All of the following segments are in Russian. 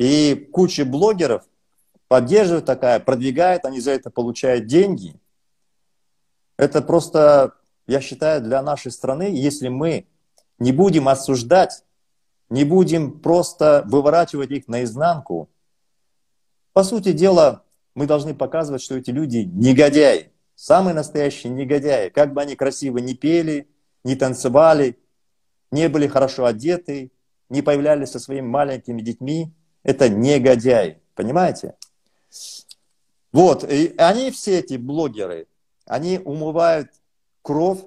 И куча блогеров поддерживает такая, продвигает, они за это получают деньги. Это просто, я считаю, для нашей страны, если мы не будем осуждать, не будем просто выворачивать их наизнанку, по сути дела, мы должны показывать, что эти люди негодяи, самые настоящие негодяи. Как бы они красиво не пели, не танцевали, не были хорошо одеты, не появлялись со своими маленькими детьми, это негодяи, понимаете? Вот, и они все эти блогеры, они умывают кровь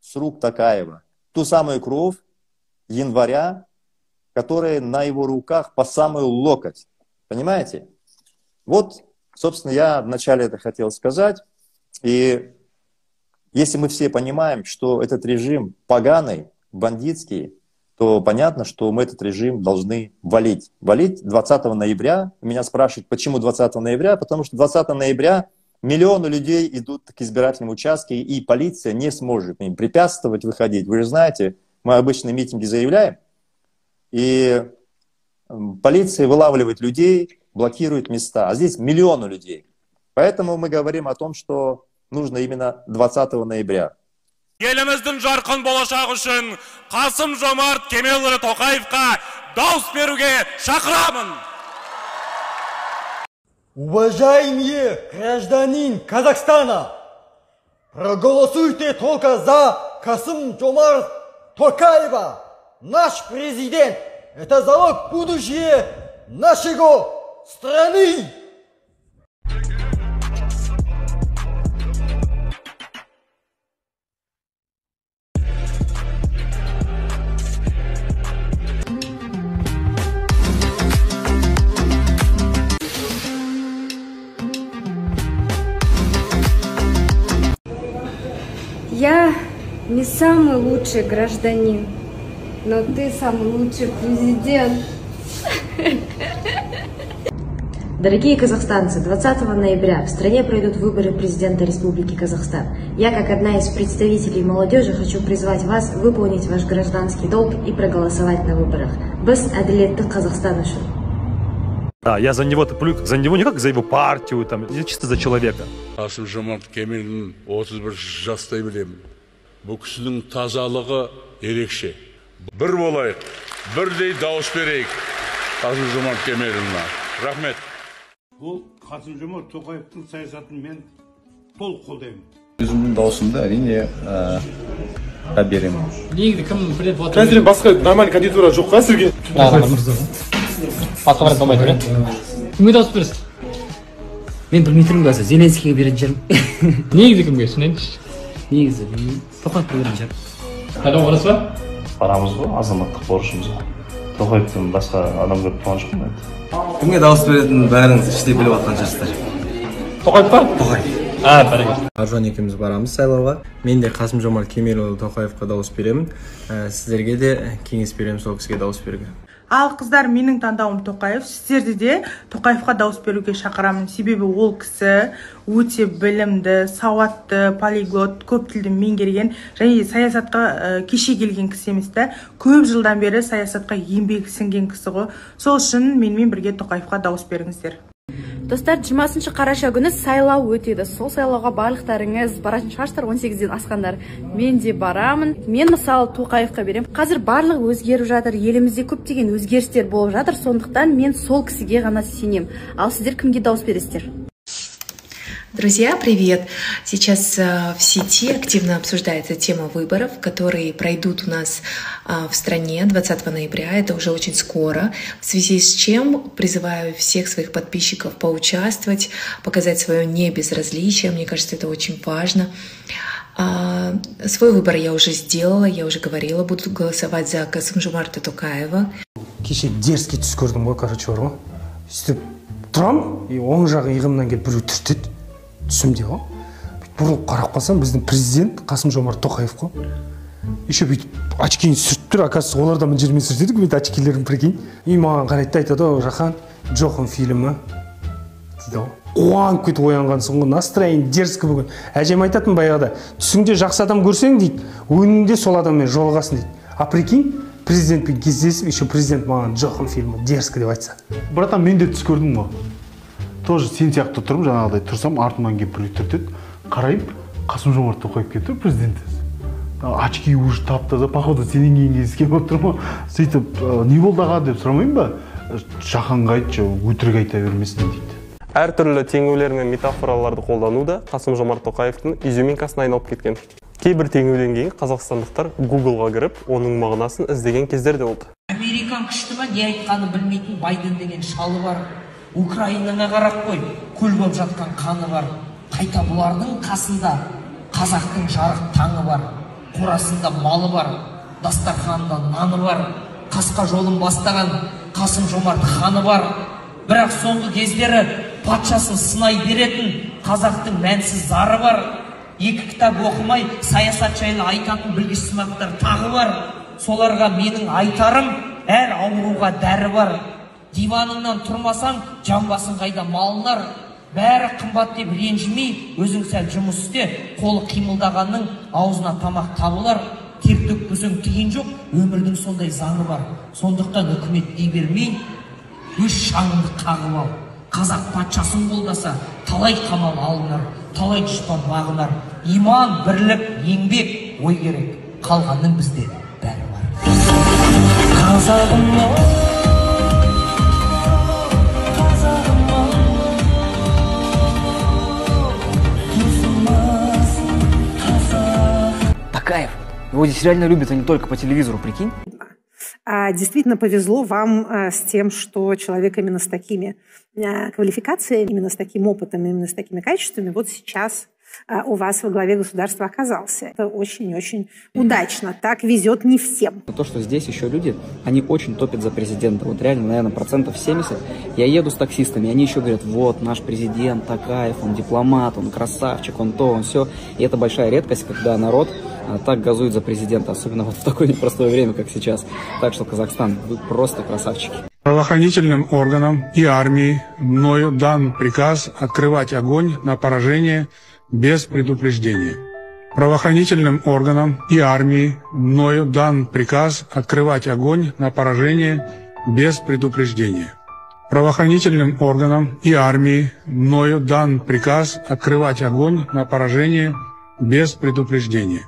с рук Такаева. Ту самую кровь января, которая на его руках по самую локоть. Понимаете? Вот, собственно, я вначале это хотел сказать. И если мы все понимаем, что этот режим поганый, бандитский, то понятно, что мы этот режим должны валить. Валить 20 ноября. Меня спрашивают, почему 20 ноября? Потому что 20 ноября миллионы людей идут к избирательным участкам, и полиция не сможет им препятствовать выходить. Вы же знаете, мы обычно митинги заявляем, и полиция вылавливает людей, блокирует места. А здесь миллионы людей. Поэтому мы говорим о том, что нужно именно 20 ноября. Еліміздің жарқын болашағы үшін қасым жомарт кемелұлы тоқаевқа дауыс беруге шақырамын Уважаемые гражданин Казахстана, проголосуйте только за Касым Жомарт Токаева, наш президент. Это залог будущего нашего страны. Я не самый лучший гражданин, но ты самый лучший президент. Дорогие казахстанцы, 20 ноября в стране пройдут выборы президента Республики Казахстан. Я, как одна из представителей молодежи, хочу призвать вас выполнить ваш гражданский долг и проголосовать на выборах. Біз әділетті Казахстан үшін. Да, я за него топлю, за него не как за его партию, там, я чисто за человека. Қасым жомарт кемелұлын 31 жастай білемін бұл кісінің тазалығы ерекше. Бір болайық бірдей дауыс берейік қасым жомарт кемелұлына. Рахмет. Бұл қасым жомарт тоқаевтың саясатын мен толық қолдаймын. Өзімнің даусымды әрине ә, беремін. Негізі кім біледі вот қазір басқа нормальный кандидатура жоқ қой әзірге. Басқа вариант болмай тұр иә кімге дауыс бересіз мен білмей тұрмын қазір зеленскийге беретін шығармын. Негізі кімге шын негізі білмеймін тоқаевқа беретін шығармын. Сайлау барасыз ба барамыз ғой азаматтық борышымыз ғой тоқаевтан басқа адам көріп тұрған жоқпын енді. Кімге дауыс беретінін бәріңіз іштей біліп жатқан шығарсыздар. Тоқаев па? Тоқаев. А бәрекелді. Аржан екеуміз барамыз сайлауға. Мен де қасым жомарт кемелұлы тоқаевқа дауыс беремін. Ә, сіздерге де кеңес беремін сол кісіге дауыс беруге. Ал қыздар менің таңдауым тоқаев. Сіздерді де тоқаевқа дауыс беруге шақырамын. Себебі ол кісі өте білімді сауатты полиглот көп тілді меңгерген және саясатқа ә, кеше келген кісі емес та көп жылдан бері саясатқа еңбегі сіңген кісі ғой. Сол үшін менімен бірге тоқаевқа дауыс беріңіздер. Достар жиырмасыншы қараша күні сайлау өтеді. Сол сайлауға барлықтарыңыз баратын шығарсыздар. он сегізден асқандар. Мен де барамын. Мен мысалы тоқаевқа беремін. Қазір барлығы өзгеріп жатыр. Елімізде көптеген өзгерістер болып жатыр. Сондықтан мен сол кісіге ғана сенемін. Ал сіздер кімге дауыс бересіздер? Друзья, привет! Сейчас в сети активно обсуждается тема выборов, которые пройдут у нас в стране 20 ноября. Это уже очень скоро. В связи с чем призываю всех своих подписчиков поучаствовать, показать свое небезразличие. Мне кажется, это очень важно. А, свой выбор я уже сделала, я уже говорила, буду голосовать за Касым Жумарта Токаева. кеше дерзкий түс көрдім ғой короче бар ғой сөйтіп тұрамын и оң жақ иығымнан келіп біреу түртеді түсімде ғой. Бұрылып қарап қалсам біздің президент қасым жомарт тоқаев қой. Еще бүйтіп очкиін сүртіп тұр оказывается олар да мына жермен сүртеді өкімет очкилерін прикинь. И маған қарайды да айтады ғой жахан джохан фильмі дейді ғой. Қуанып кетіп оянғансың ғой настроение дерзкий бүгін. Әжем айтатын баяғыда түсіңде жақсы адам көрсең дейді өңіңде сол адаммен жолығасың дейді. А прикинь президентпен кездесіп еще президент маған жоқым фильмі дерзко деп айтса. Братан мен де түс көрдім ғой. Тоже сен сияқты тұрмын жаңағыдай тұрсам артымнан келіп біреу түртеді қараймын. Қасым жомарт тоқаев келіп тұр президент очки уже тап таза походу сенен кейін кездескен болып тұр ма? Сөйтіп не болды аға деп сұрамаймын ба? Жақанға айтшы өтірік айта бермесін дейді. Әртүрлі теңеулер мен метафораларды қолдану да қасым жомарт тоқаевтың изюминкасына айналып кеткен. Кейбір теңеуден кейін қазақстандықтар гуглға кіріп оның мағынасын іздеген кездер де болды. Американ күшті ма? Не айтқанын білмейтін байден деген шалы бар. Украинаға қарап қой. Көл болып жатқан қаны бар. Қайта бұлардың қасында қазақтың жарық таңы бар. Қорасында малы бар. Дастарханында наны бар. Қасқа жолын бастаған қасым жомарт ханы бар. Бірақ соңғы кездері патшасын сынай беретін қазақтың мәнсіз зары бар. Екі кітап оқымай саясат жайлы айтатын білгіш сымақтар тағы бар. Соларға менің айтарым әр ауруға дәрі бар. Диваныңнан тұрмасаң жамбасың қайда? Малынар бәрі қымбат деп ренжімей өзің сәл жұмыс істе қолы қимылдағанның аузына тамақ табылар тер төкпесең тиын жоқ өмірдің сондай заңы бар. Сондықтан үкімет дей бермей өз шаңыңды қағып ал. Қазақ патшасын қолдаса талай қамал алынар талай дұшпан бағынар. Иман бірлік еңбек ой керек. Қалғанның бізде бәрі бар. Қазағым Такаев. Его здесь реально любят, а не только по телевизору, прикинь? А, действительно повезло вам а, с тем, что человек именно с такими а, квалификациями, именно с таким опытом, именно с такими качествами вот сейчас у вас во главе государства оказался. Это очень-очень удачно. Так везет не всем. То, что здесь еще люди, они очень топят за президента. Вот реально, наверное, процентов 70. Я еду с таксистами, они еще говорят, вот наш президент Такаев, он дипломат, он красавчик, он то, он все. И это большая редкость, когда народ так газует за президента, особенно вот в такое непростое время, как сейчас. Так что, Казахстан, вы просто красавчики. Правоохранительным органам и армии мною дан приказ открывать огонь на поражение без предупреждения. Правоохранительным органам и армии мною дан приказ открывать огонь на поражение без предупреждения. Правоохранительным органам и армии мною дан приказ открывать огонь на поражение без предупреждения.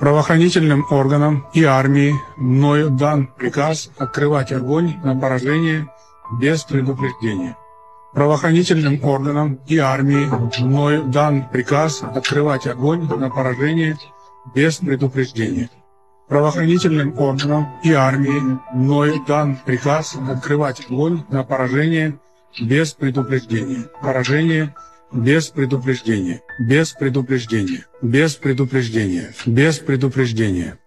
Правоохранительным органам и армии мною дан приказ открывать огонь на поражение без предупреждения. Правоохранительным органам и армии мною дан приказ открывать огонь на поражение без предупреждения. Правоохранительным органам и армии мною дан приказ открывать огонь на поражение без предупреждения. Поражение без предупреждения, без предупреждения, без предупреждения, без предупреждения.